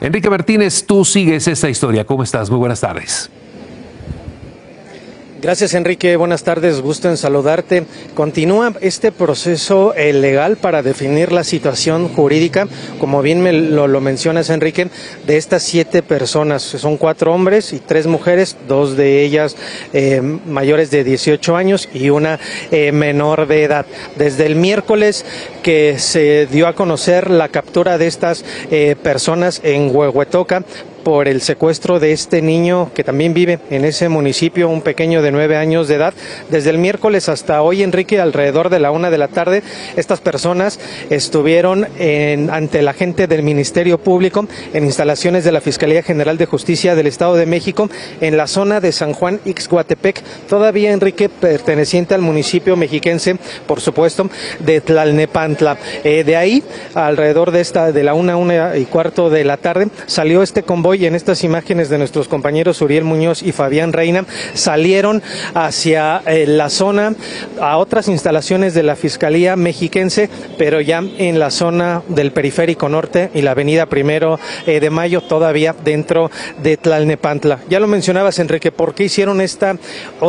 Enrique Martínez, tú sigues esta historia. ¿Cómo estás? Muy buenas tardes. Gracias Enrique, buenas tardes, gusto en saludarte. Continúa este proceso eh, legal para definir la situación jurídica, como bien me lo, mencionas Enrique, de estas siete personas. Son cuatro hombres y tres mujeres, dos de ellas eh, mayores de 18 años y una eh, menor de edad. Desde el miércoles que se dio a conocer la captura de estas personas en Huehuetoca, por el secuestro de este niño que también vive en ese municipio, un pequeño de nueve años de edad. Desde el miércoles hasta hoy, Enrique, alrededor de la una de la tarde, estas personas estuvieron ante la gente del Ministerio Público en instalaciones de la Fiscalía General de Justicia del Estado de México en la zona de San Juan Ixguatepec, todavía, Enrique, perteneciente al municipio mexiquense, por supuesto, de Tlalnepantla. Eh, de ahí, alrededor de esta, de la una, una y cuarto de la tarde, salió este convoy y en estas imágenes de nuestros compañeros Uriel Muñoz y Fabián Reina salieron hacia eh, la zona, a otras instalaciones de la Fiscalía Mexiquense, pero ya en la zona del periférico norte y la avenida Primero eh, de Mayo, todavía dentro de Tlalnepantla. Ya lo mencionabas, Enrique, ¿por qué hicieron esta,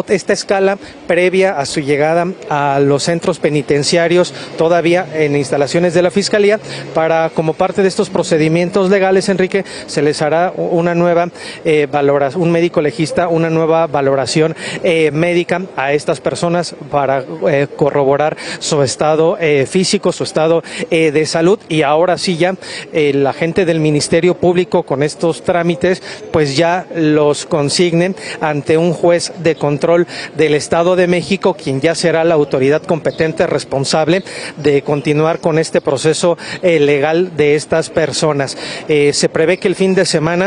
esta escala previa a su llegada a los centros penitenciarios, todavía en instalaciones de la Fiscalía, para, como parte de estos procedimientos legales, Enrique, se les hará una nueva eh, valoración, un médico legista, una nueva valoración eh, médica a estas personas para eh, corroborar su estado físico, su estado de salud y ahora sí ya la gente del Ministerio Público con estos trámites pues ya los consignen ante un juez de control del Estado de México, quien ya será la autoridad competente responsable de continuar con este proceso legal de estas personas. se prevé que el fin de semana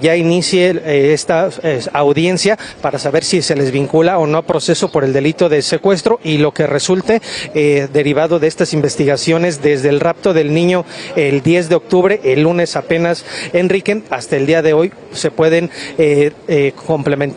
ya inicie eh, esta eh, audiencia para saber si se les vincula o no proceso por el delito de secuestro y lo que resulte eh, derivado de estas investigaciones desde el rapto del niño el 10 de octubre, el lunes apenas, Enrique, hasta el día de hoy se pueden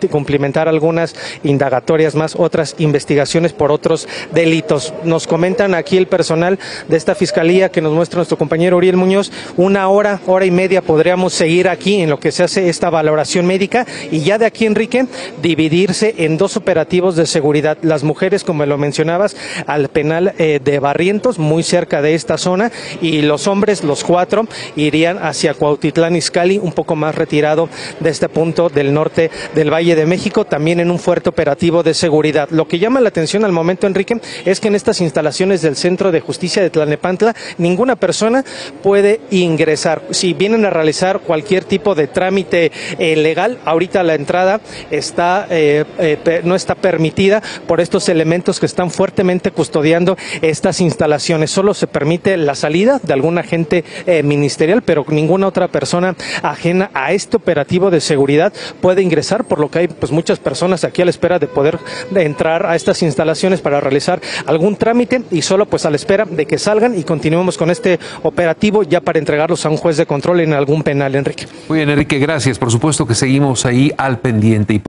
complementar algunas indagatorias más, otras investigaciones por otros delitos. Nos comentan aquí el personal de esta fiscalía que nos muestra nuestro compañero Uriel Muñoz, una hora, hora y media podríamos seguir aquí en lo que se hace esta valoración médica y ya de aquí, Enrique, dividirse en dos operativos de seguridad. Las mujeres, como lo mencionabas, al penal eh, de Barrientos, muy cerca de esta zona, y los hombres, los cuatro, irían hacia Cuautitlán Izcalli, un poco más retirado de este punto del norte del Valle de México, también en un fuerte operativo de seguridad. Lo que llama la atención al momento, Enrique, es que en estas instalaciones del Centro de Justicia de Tlalnepantla, ninguna persona puede ingresar. Si vienen a realizar cualquier de trámite eh, legal. Ahorita la entrada está eh, eh, no está permitida por estos elementos que están fuertemente custodiando estas instalaciones. Solo se permite la salida de algún agente ministerial, pero ninguna otra persona ajena a este operativo de seguridad puede ingresar, por lo que hay pues muchas personas aquí a la espera de poder entrar a estas instalaciones para realizar algún trámite y solo pues a la espera de que salgan y continuemos con este operativo ya para entregarlos a un juez de control en algún penal, Enrique. Enrique, gracias. Por supuesto que seguimos ahí al pendiente.